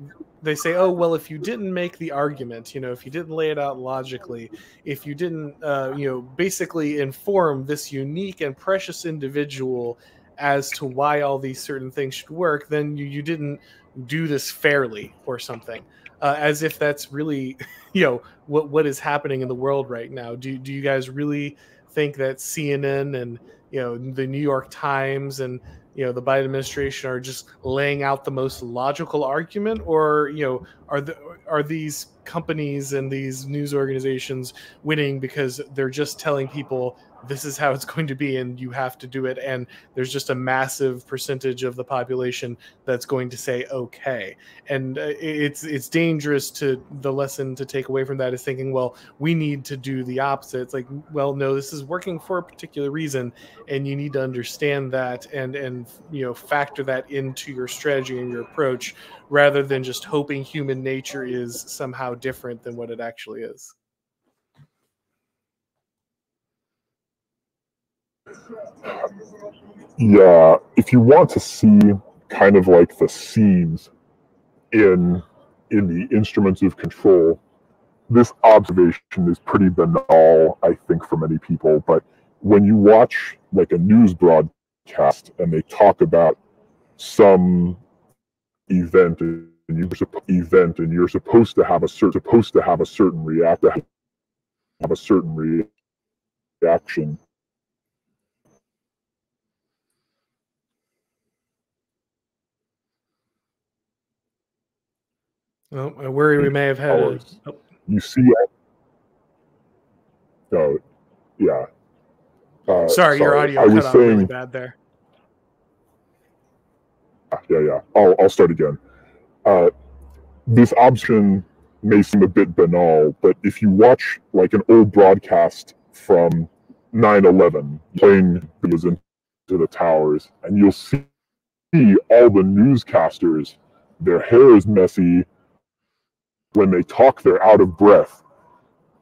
they say, oh well, if you didn't make the argument, you know, if you didn't lay it out logically, if you didn't, uh, you know, basically inform this unique and precious individual as to why all these certain things should work, then you you didn't do this fairly or something uh, as if that's really you know what what is happening in the world right now do, do you guys really think that cnn and you know the new york times and you know the biden administration are just laying out the most logical argument? Or you know are the are these companies and these news organizations winning because they're just telling people this is how it's going to be and you have to do it. And there's just a massive percentage of the population that's going to say okay. And uh, it's it's dangerous to the lesson to take away from that is thinking well we need to do the opposite. It's like well no this is working for a particular reason and you need to understand that and and you know factor that into your strategy and your approach rather than just hoping human nature is somehow different than what it actually is Yeah, if you want to see kind of like the seams in in the instruments of control, this observation is pretty banal, I think, for many people. But when you watch like a news broadcast and they talk about some event and you event and you're supposed to have a certain supposed to have a certain react have a certain reaction Oh, I worry we may have had. A, oh. You see, oh, yeah. Uh, sorry, sorry, your audio I cut off saying, really bad there. Yeah, yeah. I'll I'll start again. Uh, this option may seem a bit banal, but if you watch like an old broadcast from 9/11, plane goes into the towers, and you'll see all the newscasters. Their hair is messy when they talk, they're out of breath.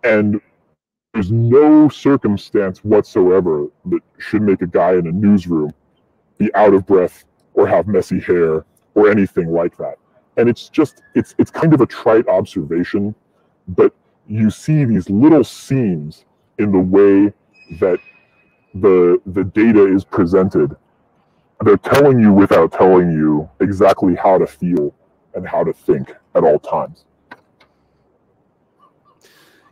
And there's no circumstance whatsoever that should make a guy in a newsroom be out of breath or have messy hair or anything like that. And it's just it's it's kind of a trite observation, but you see these little seams in the way that the the data is presented. They're telling you without telling you exactly how to feel and how to think at all times.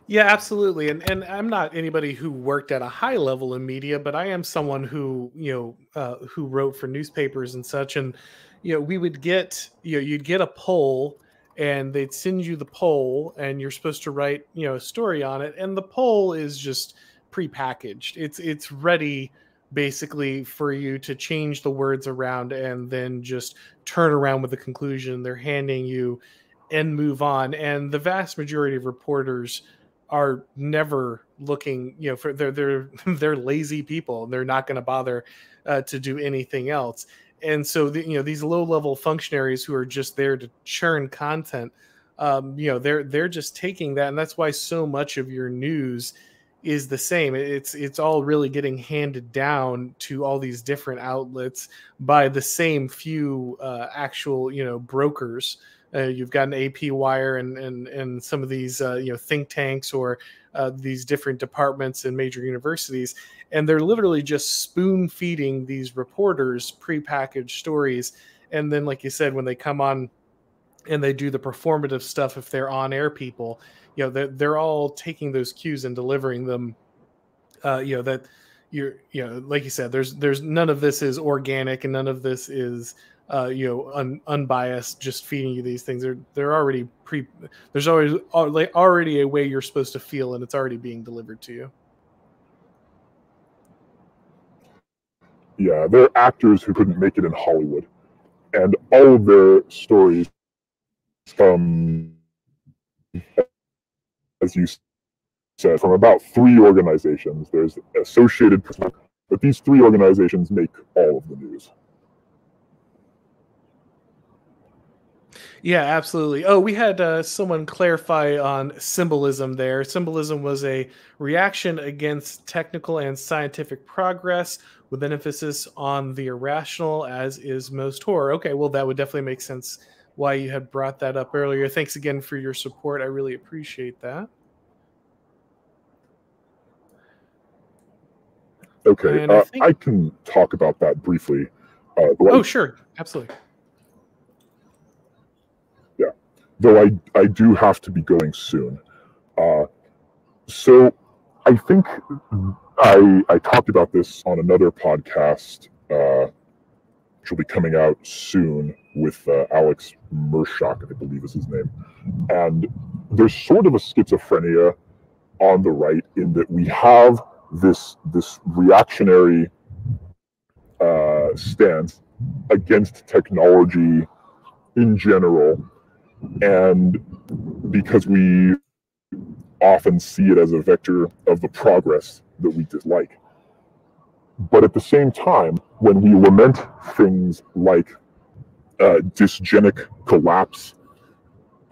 Yeah, absolutely. And and I'm not anybody who worked at a high level in media, but I am someone who, you know, uh, who wrote for newspapers and such. And, you know, we would get, you know, you'd get a poll and they'd send you the poll and you're supposed to write, you know, a story on it. And the poll is just prepackaged. It's it's ready basically for you to change the words around and then just turn around with the conclusion. They're handing you and move on. And the vast majority of reporters are never looking you know for they're they're they're lazy people they're not going to bother uh, to do anything else. And so the, you know these low level functionaries who are just there to churn content um, you know they're they're just taking that and that's why so much of your news is the same. It's it's all really getting handed down to all these different outlets by the same few uh, actual you know brokers uh, you've got an AP wire and and and some of these uh, you know think tanks or uh, these different departments in major universities, and they're literally just spoon feeding these reporters prepackaged stories. And then, like you said, when they come on and they do the performative stuff, if they're on air people, you know, they're, they're all taking those cues and delivering them. Uh, you know that you're, you know, like you said, there's there's none of this is organic and none of this is uh, you know, un, unbiased, just feeding you these things. They're they're already pre. There's always like already a way you're supposed to feel, and it's already being delivered to you. Yeah, they're actors who couldn't make it in Hollywood, and all of their stories, from as you said, from about three organizations. There's Associated but these three organizations make all of the news. Yeah, absolutely. Oh, we had uh, someone clarify on symbolism there. Symbolism was a reaction against technical and scientific progress with an emphasis on the irrational, as is most horror. Okay, well, that would definitely make sense why you had brought that up earlier. Thanks again for your support. I really appreciate that. Okay, uh, I, think... I, can talk about that briefly. Uh, oh, sure, absolutely though I, I do have to be going soon. Uh, so I think I, I talked about this on another podcast, uh, which will be coming out soon with uh, Alex Mershak, I believe is his name. And there's sort of a schizophrenia on the right in that we have this this reactionary uh, stance against technology in general and because we often see it as a vector of the progress that we dislike. But at the same time, when we lament things like uh, dysgenic collapse,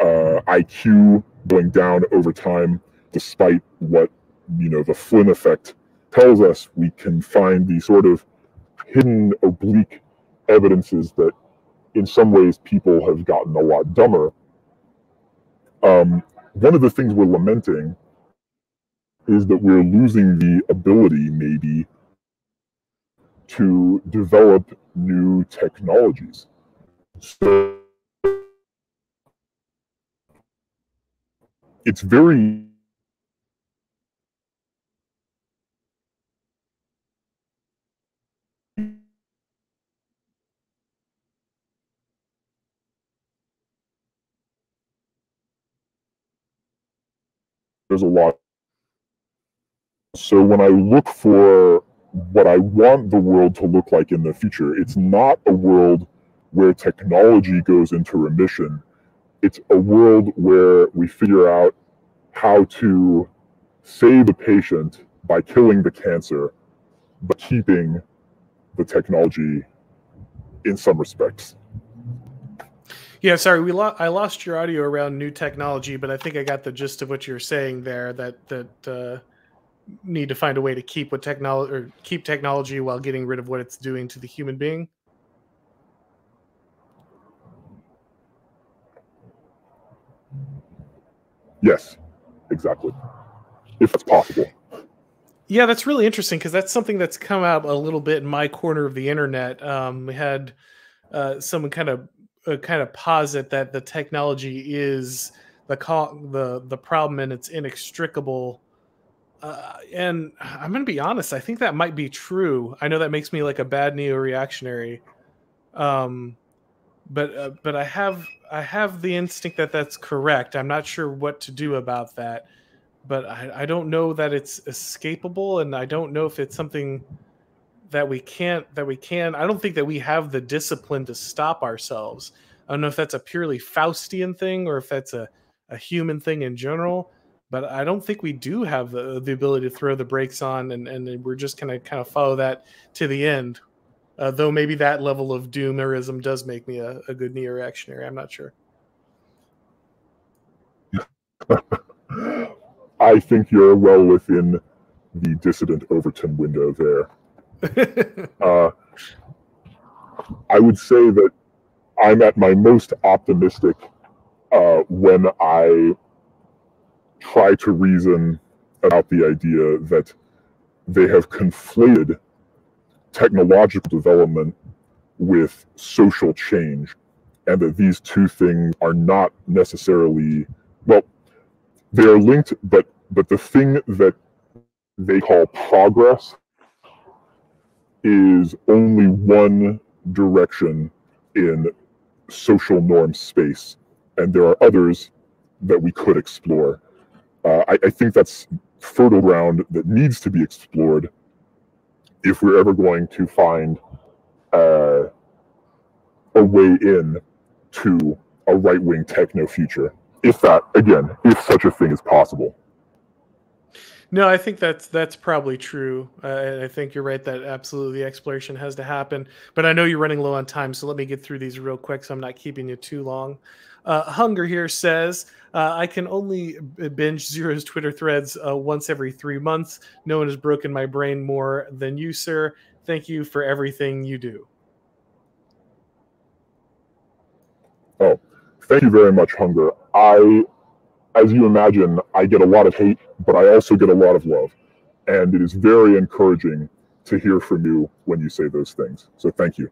uh, IQ going down over time, despite what you know the Flynn effect tells us, we can find these sort of hidden oblique evidences that in some ways people have gotten a lot dumber um, one of the things we're lamenting is that we're losing the ability, maybe, to develop new technologies. So it's very there's a lot. So when I look for what I want the world to look like in the future, it's not a world where technology goes into remission. It's a world where we figure out how to save the patient by killing the cancer, but keeping the technology in some respects. Yeah, sorry, we lo- I lost your audio around new technology, but I think I got the gist of what you're saying there. That that uh, need to find a way to keep what technology or keep technology while getting rid of what it's doing to the human being. Yes, exactly. If it's possible. Yeah, that's really interesting because that's something that's come out a little bit in my corner of the internet. Um, we had uh, someone kind of uh, kind of posit that the technology is the co- the the problem and it's inextricable. Uh, and I'm going to be honest, I think that might be true. I know that makes me like a bad neo-reactionary, um, but uh, but I have I have the instinct that that's correct. I'm not sure what to do about that, but I, I don't know that it's escapable, and I don't know if it's something that we can't that we can i don't think that we have the discipline to stop ourselves i don't know if that's a purely faustian thing or if that's a, a human thing in general but I don't think we do have the the ability to throw the brakes on, and and we're just gonna kind of follow that to the end. Uh, though maybe that level of doomerism does make me a, a good neo reactionary. I'm not sure. I think you're well within the dissident Overton window there. uh, I would say that I'm at my most optimistic uh, when I try to reason about the idea that they have conflated technological development with social change, and that these two things are not necessarily well, they are linked, but but the thing that they call progress is only one direction in social norm space, and there are others that we could explore. Uh, I, I think that's fertile ground that needs to be explored if we're ever going to find uh, a way in to a right wing techno future. If that, again, if such a thing is possible. No, I think that's that's probably true. Uh, I think you're right that absolutely exploration has to happen. But I know you're running low on time, so let me get through these real quick, so I'm not keeping you too long. Uh, Hunger here says uh, I can only binge Zero's Twitter threads uh, once every three months. No one has broken my brain more than you, sir. Thank you for everything you do. Oh, thank you very much, Hunger. I as you imagine, I get a lot of hate, but I also get a lot of love. And it is very encouraging to hear from you when you say those things. So thank you.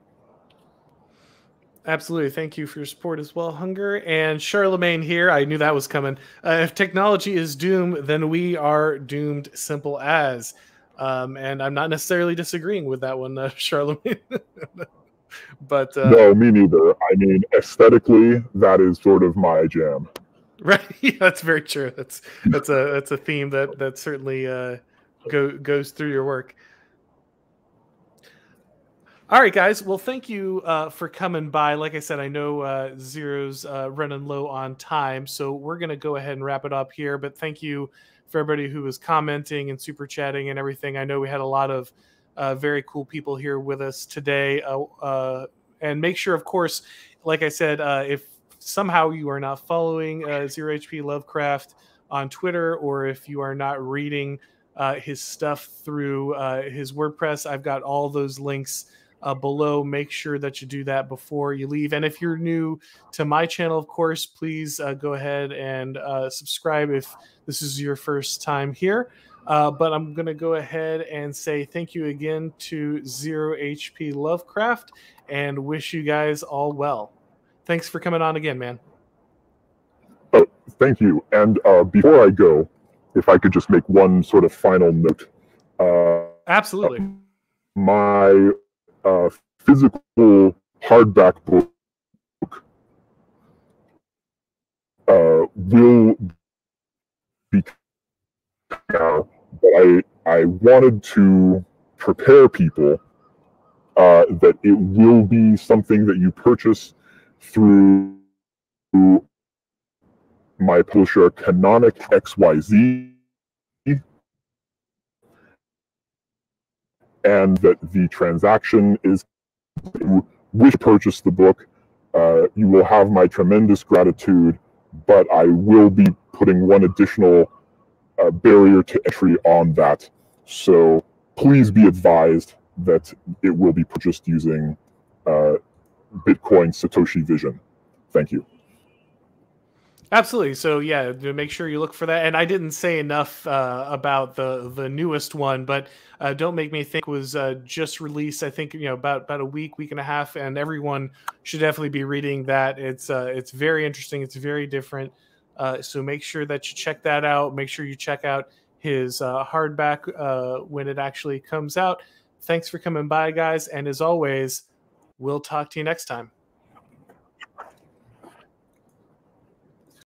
Absolutely. Thank you for your support as well, Hunger. And Charlemagne here. I knew that was coming. Uh, if technology is doomed, then we are doomed, simple as. Um, and I'm not necessarily disagreeing with that one, uh, Charlemagne. but uh, no, me neither. I mean, aesthetically, that is sort of my jam. Right. Yeah, that's very true. That's that's a that's a theme that that certainly uh, go goes through your work. All right, guys. Well, thank you uh, for coming by. Like I said, I know uh, Zero's uh, running low on time, so we're going to go ahead and wrap it up here. But thank you for everybody who was commenting and super chatting and everything. I know we had a lot of uh, very cool people here with us today. Uh, uh, and make sure, of course, like I said, if somehow you are not following uh, Zero HP Lovecraft on Twitter, or if you are not reading uh, his stuff through uh, his WordPress, I've got all those links uh, below. Make sure that you do that before you leave. And if you're new to my channel, of course, please uh, go ahead and uh, subscribe if this is your first time here. but I'm going to go ahead and say thank you again to Zero HP Lovecraft and wish you guys all well. Thanks for coming on again, man. Oh, thank you. And uh, before I go, if I could just make one sort of final note. Uh, Absolutely. my uh, physical hardback book uh, will be now, but I I wanted to prepare people uh, that it will be something that you purchase through my publisher Canonic XYZ and that the transaction is wish purchase the book uh, you will have my tremendous gratitude but i will be putting one additional uh, barrier to entry on that. So please be advised that it will be purchased using uh, Bitcoin Satoshi Vision. Thank you. Absolutely. So yeah, make sure you look for that. And I didn't say enough uh, about the the newest one, but uh, don't make me think was uh, just released. I think you know about about a week, week and a half, and everyone should definitely be reading that. It's uh, it's very interesting. It's very different. Uh, so make sure that you check that out. Make sure you check out his uh, hardback when it actually comes out. Thanks for coming by, guys. And as always, We'll talk to you next time.